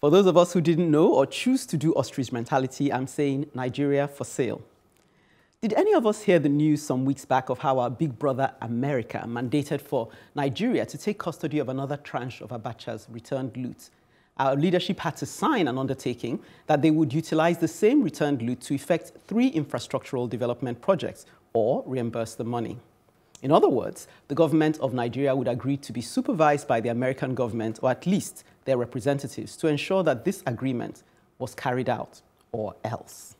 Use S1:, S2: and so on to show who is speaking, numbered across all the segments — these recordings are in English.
S1: For those of us who didn't know or choose to do ostrich mentality, I'm saying Nigeria for sale. Did any of us hear the news some weeks back of how our big brother America mandated for Nigeria to take custody of another tranche of Abacha's returned loot? Our leadership had to sign an undertaking that they would utilize the same returned loot to effect three infrastructural development projects or reimburse the money. In other words, the government of Nigeria would agree to be supervised by the American government or at least their representatives to ensure that this agreement was carried out or else.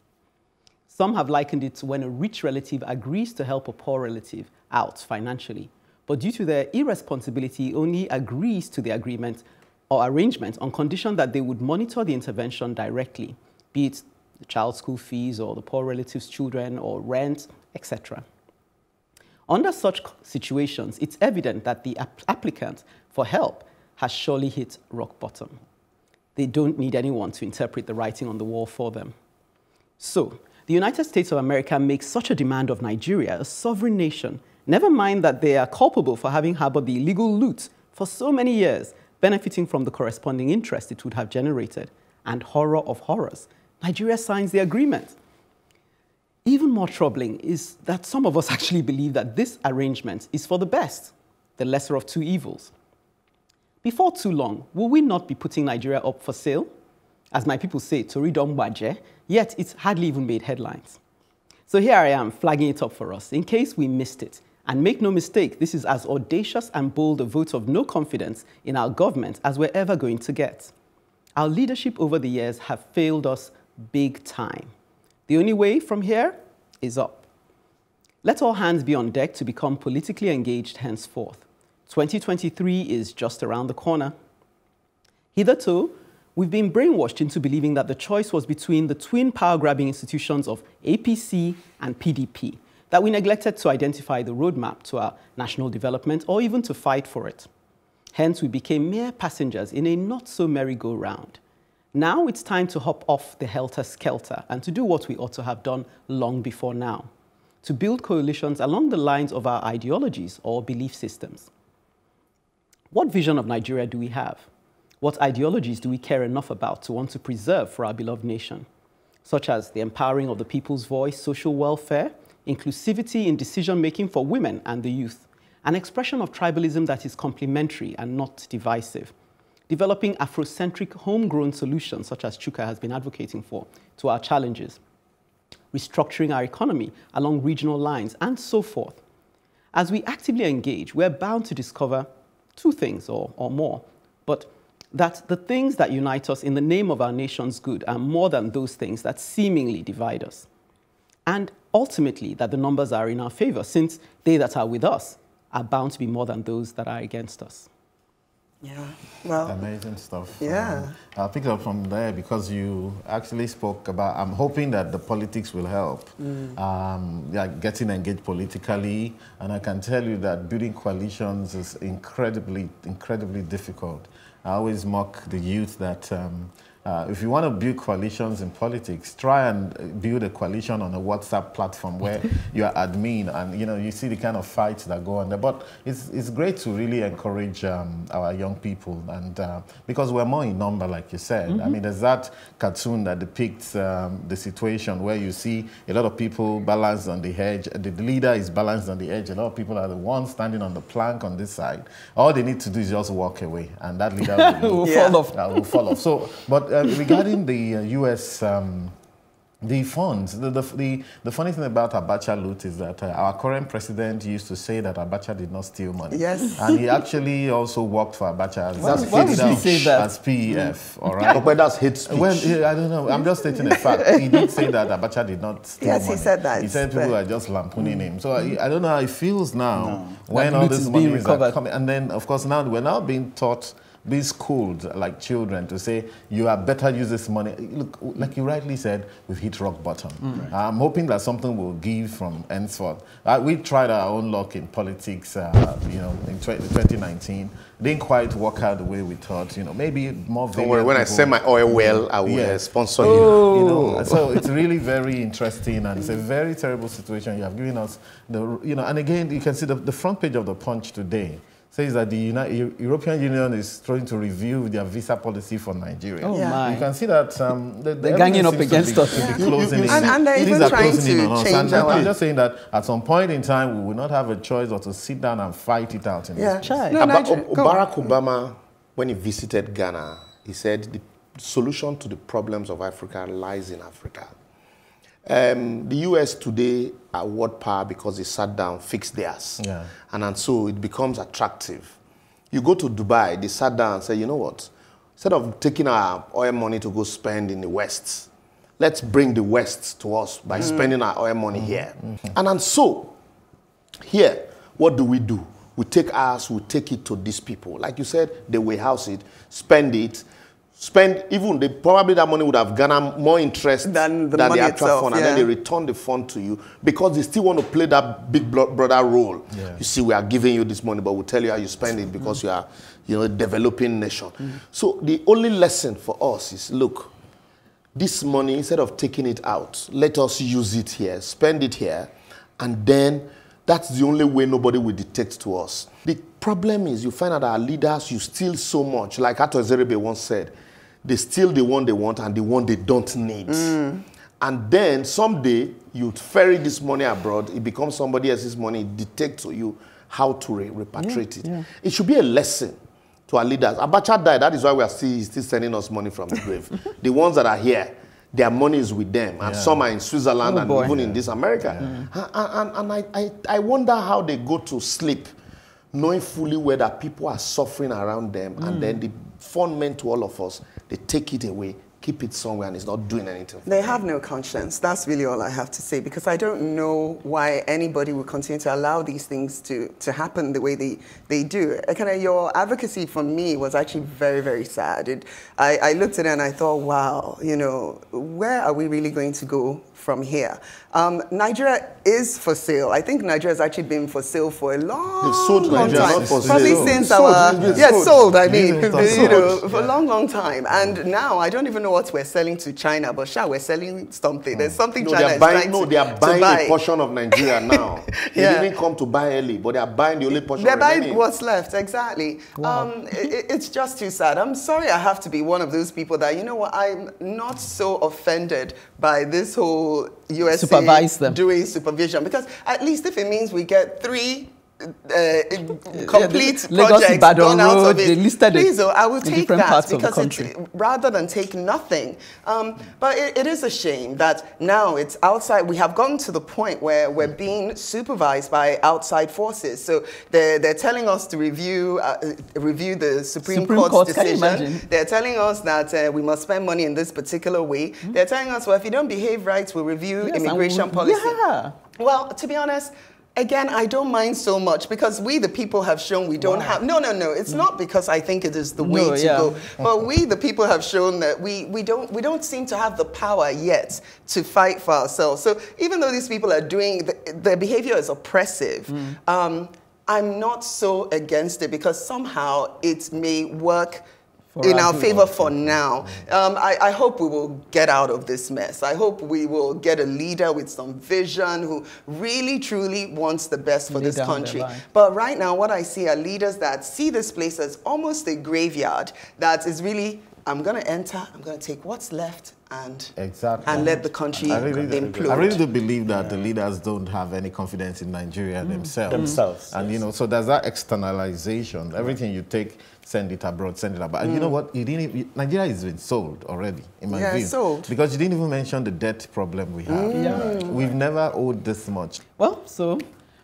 S1: Some have likened it to when a rich relative agrees to help a poor relative out financially, but due to their irresponsibility, only agrees to the agreement or arrangement on condition that they would monitor the intervention directly, be it the child's school fees or the poor relative's children or rent, etc. Under such situations, it's evident that the applicant for help has surely hit rock bottom. They don't need anyone to interpret the writing on the wall for them. So, the United States of America makes such a demand of Nigeria, a sovereign nation, never mind that they are culpable for having harbored the illegal loot for so many years, benefiting from the corresponding interest it would have generated. And horror of horrors, Nigeria signs the agreement. Even more troubling is that some of us actually believe that this arrangement is for the best, the lesser of two evils. Before too long, will we not be putting Nigeria up for sale? As my people say, Tori Dombaje, yet it's hardly even made headlines. So here I am, flagging it up for us, in case we missed it. And make no mistake, this is as audacious and bold a vote of no confidence in our government as we're ever going to get. Our leadership over the years have failed us big time. The only way from here is up. Let all hands be on deck to become politically engaged henceforth. 2023 is just around the corner. Hitherto, We've been brainwashed into believing that the choice was between the twin power-grabbing institutions of APC and PDP, that we neglected to identify the roadmap to our national development or even to fight for it. Hence, we became mere passengers in a not-so-merry-go-round. Now it's time to hop off the helter-skelter and to do what we ought to have done long before now, to build coalitions along the lines of our ideologies or belief systems. What vision of Nigeria do we have? What ideologies do we care enough about to want to preserve for our beloved nation? Such as the empowering of the people's voice, social welfare, inclusivity in decision making for women and the youth, an expression of tribalism that is complementary and not divisive, developing Afrocentric homegrown solutions, such as Chuka has been advocating for, to our challenges, restructuring our economy along regional lines, and so forth. As we actively engage, we're bound to discover two things or, or more, but that the things that unite us in the name of our nation's good are more than those things that seemingly divide us. And ultimately, that the numbers are in our favor, since they that are with us are bound to be more than those that are against us.
S2: Yeah, well.
S3: Amazing stuff.
S2: Yeah.
S3: Um, I'll pick up from there because you actually spoke about, I'm hoping that the politics will help. Mm. Um, yeah, getting engaged politically. And I can tell you that building coalitions is incredibly, incredibly difficult. I always mock the youth that um, uh, if you want to build coalitions in politics, try and build a coalition on a WhatsApp platform where you are admin and you know you see the kind of fights that go on there. But it's it's great to really encourage um, our young people and uh, because we're more in number, like you said. Mm -hmm. I mm-hmm. mean, there's that cartoon that depicts um, the situation where you see a lot of people balanced on the edge. The leader is balanced on the edge. A lot of people are the ones standing on the plank on this side. All they need to do is just walk away, and that leader will,
S1: will yeah. fall off.
S3: Uh, will fall off. So, but uh, regarding the uh, U.S. Um, the funds, the, the, the, the, funny thing about Abacha loot is that uh, our current president used to say that Abacha did not steal money.
S2: Yes.
S3: And he actually also worked for Abacha as,
S1: well, why would he say that?
S3: as PTF, all right?
S4: but that's hate speech.
S3: Well, I don't know. I'm just stating a fact. He did say that Abacha did not steal
S2: yes,
S3: money.
S2: Yes, he said that.
S3: He said people are just lampooning mm. him. So I, I, don't know how he feels now no. when
S1: that
S3: all this money is
S1: coming.
S3: And then, of course, now we're now being taught be schooled like children to say you are better use this money. Look, like you rightly said, we've hit rock bottom. Mm. I'm hoping that something will give from henceforth. Uh, we tried our own luck in politics, uh, you know, in 2019. Didn't quite work out the way we thought. You know, maybe more.
S4: Don't worry, when people, I sell my oil well, I will yeah. Uh, sponsor
S3: oh. you. You know, so it's really very interesting, and it's a very terrible situation. You have given us the, you know, and again, you can see the, the front page of the Punch today says that the United, European Union is trying to review their visa policy for Nigeria.
S1: Oh yeah. my.
S3: You can see that um, the,
S1: they're ganging up against
S3: be,
S1: us.
S3: To be closing
S2: and, and they're even trying to change
S3: our... I'm just saying that at some point in time, we will not have a choice or to sit down and fight it out in
S2: yeah.
S3: this place.
S2: No,
S4: Nigeria, Barack Obama, when he visited Ghana, he said the solution to the problems of Africa lies in Africa. Um, the US today are world power because they sat down, fixed theirs.
S3: Yeah.
S4: And, and so it becomes attractive. You go to Dubai, they sat down and say, you know what? Instead of taking our oil money to go spend in the West, let's bring the West to us by mm. spending our oil money mm here. Mm -hmm. And, and so, here, what do we do? We take ours, we take it to these people. Like you said, they will house it, spend it, spend even they probably that money would have garnered more interest
S2: than the, than
S4: the
S2: actual itself,
S4: fund,
S2: yeah.
S4: and then they return the fund to you because they still want to play that big brother role.
S3: Yeah.
S4: You see, we are giving you this money, but we'll tell you how you spend it because mm. you are, you know, a developing nation. Mm. So the only lesson for us is look, this money instead of taking it out, let us use it here, spend it here, and then that's the only way nobody will detect to us. The problem is you find out our leaders, you steal so much, like Ato Ezeribe once said, they steal the one they want and the one they don't need. Mm. And then someday you ferry this money abroad, it becomes somebody else's money, it dictates to you how to re repatriate yeah, it. Yeah. It should be a lesson to our leaders. Abacha died, that is why we are still, still sending us money from the grave. the ones that are here, their money is with them, and yeah. some are in Switzerland oh, and boy. even in this America. And, and, and I, I, I wonder how they go to sleep knowing fully where that people are suffering around them, mm. and then the fund meant to all of us, they take it away, keep it somewhere, and it's not doing anything.
S2: They have no conscience. That's really all I have to say, because I don't know why anybody would continue to allow these things to, to happen the way they, they do. Kind of your advocacy for me was actually very, very sad. It, I, I looked at it and I thought, wow, you know, where are we really going to go from here. Um, Nigeria is for sale. I think Nigeria has actually been for sale for a long,
S4: They've sold
S2: long
S4: Nigeria
S2: time.
S4: for
S2: Probably
S4: sale.
S2: since
S4: sold,
S2: our yeah, sold. sold. I mean, you know, for a long, long time. And now I don't even know what we're selling to China, but sure, we're selling something. There's something
S4: no,
S2: China is
S4: buying,
S2: trying
S4: no, they are buying
S2: buy.
S4: a portion of Nigeria now.
S2: yeah.
S4: they didn't come to buy early, but they are buying the only portion.
S2: They're buying
S4: remaining.
S2: what's left exactly.
S1: Wow.
S2: Um, it, it's just too sad. I'm sorry. I have to be one of those people that you know what. I'm not so offended by this whole USA
S1: Supervise them.
S2: doing supervision because at least if it means we get three uh, complete
S1: yeah,
S2: projects gone out of it. Please, I will take that
S1: because
S2: it's rather than take nothing. Um, but it, it is a shame that now it's outside. We have gotten to the point where we're being supervised by outside forces. So they're, they're telling us to review uh, review the Supreme,
S1: Supreme
S2: Court's
S1: Court,
S2: decision. They're telling us that uh, we must spend money in this particular way. Mm -hmm. They're telling us, well, if you don't behave right, we'll review yes, immigration policy.
S1: Yeah.
S2: Well, to be honest, Again, I don't mind so much because we, the people, have shown we don't wow. have. No, no, no. It's not because I think it is the way
S1: no,
S2: to
S1: yeah.
S2: go. But we, the people, have shown that we, we don't we don't seem to have the power yet to fight for ourselves. So even though these people are doing, the, their behavior is oppressive. Mm. Um, I'm not so against it because somehow it may work in our favor for now. Um, I, I, hope we will get out of this mess. I hope we will get a leader with some vision who really, truly wants the best for this country. But right now, what I see are leaders that see this place as almost a graveyard that is really, I'm going to enter, I'm going to take what's left and
S3: exactly.
S2: and let the country I really implode.
S3: I really do believe that yeah. the leaders don't have any confidence in Nigeria mm. themselves.
S4: Themselves.
S3: And yes. you know, so there's that externalization. Everything you take send it abroad, send it abroad. And you know mm. what? Even, Nigeria has been sold already, in my
S2: yeah,
S3: view.
S2: sold.
S3: Because you didn't even mention the debt problem we have.
S2: Mm. Yeah.
S3: We've never owed this much.
S1: Well, so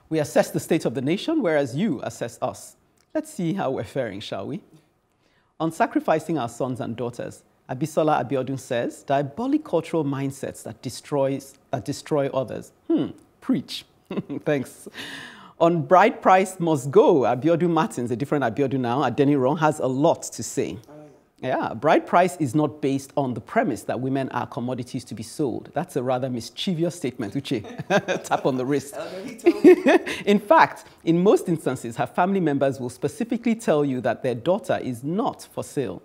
S1: we assess the state of the nation, whereas you assess us. Let's see how we're faring, shall we? On sacrificing our sons and daughters, Abisola Abiodun says, diabolic cultural mindsets that, destroys, that destroy others. Hmm, preach. Thanks. On bride price must go, Abiodun Martins, a different Abiodun now, Adeniran, has a lot to say. Yeah, bride price is not based on the premise that women are commodities to be sold. That's a rather mischievous statement, Uche. Tap on the wrist. in fact, in most instances, her family members will specifically tell you that their daughter is not for sale.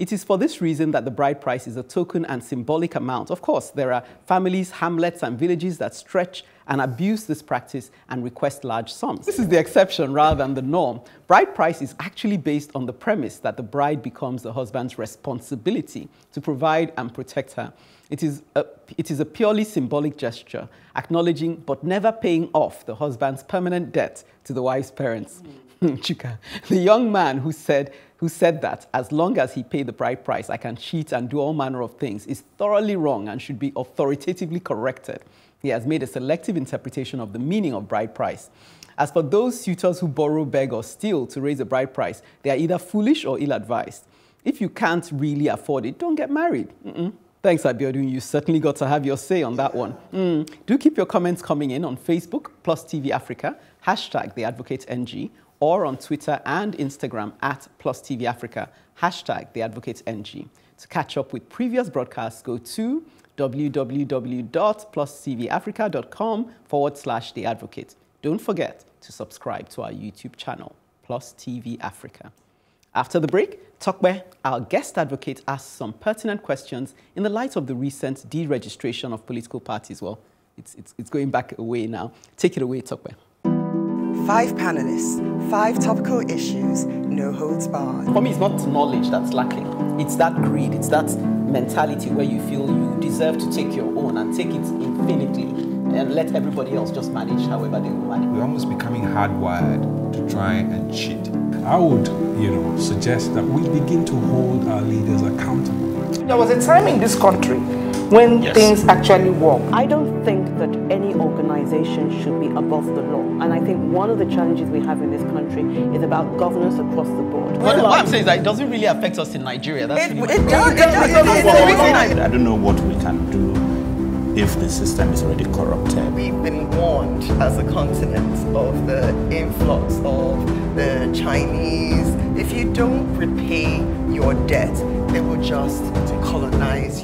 S1: It is for this reason that the bride price is a token and symbolic amount. Of course, there are families, hamlets, and villages that stretch and abuse this practice and request large sums. This is the exception rather than the norm. Bride price is actually based on the premise that the bride becomes the husband's responsibility to provide and protect her. It is, a, it is a purely symbolic gesture, acknowledging but never paying off the husband's permanent debt to the wife's parents. Chika, the young man who said, who said that as long as he paid the bride price, I can cheat and do all manner of things, is thoroughly wrong and should be authoritatively corrected. He has made a selective interpretation of the meaning of bride price. As for those suitors who borrow, beg, or steal to raise a bride price, they are either foolish or ill advised. If you can't really afford it, don't get married. Mm -mm. Thanks, Abiodun. You certainly got to have your say on that one. Mm. Do keep your comments coming in on Facebook, Plus TV Africa, hashtag The Advocate NG, or on Twitter and Instagram at Plus TV Africa, hashtag The Advocate NG. To catch up with previous broadcasts, go to www.plustvafrica.com forward slash The Advocate. Don't forget to subscribe to our YouTube channel, Plus TV Africa. After the break, Tokbe, our guest advocate, asks some pertinent questions in the light of the recent deregistration of political parties. Well, it's, it's, it's going back away now. Take it away, Tokbe.
S2: Five panelists, five topical issues, no holds barred.
S1: For me, it's not knowledge that's lacking. It's that greed, it's that mentality where you feel you deserve to take your own and take it infinitely and let everybody else just manage however they will manage.
S5: We're almost becoming hardwired to try and cheat. I would, you know, suggest that we begin to hold our leaders accountable.
S6: There was a time in this country when
S5: Yes.
S6: things actually work.
S7: I don't think that any organization should be above the law. And I think one of the challenges we have in this country is about governance across the board.
S1: What, what I'm saying is that it doesn't really affect us in Nigeria. That's
S2: It,
S1: really
S2: it does, it does, it does. It's the I-
S8: I don't know what we can do if the system is already corrupted.
S2: We've been warned as a continent of the influx of the Chinese. If you don't repay your debt, they will just colonize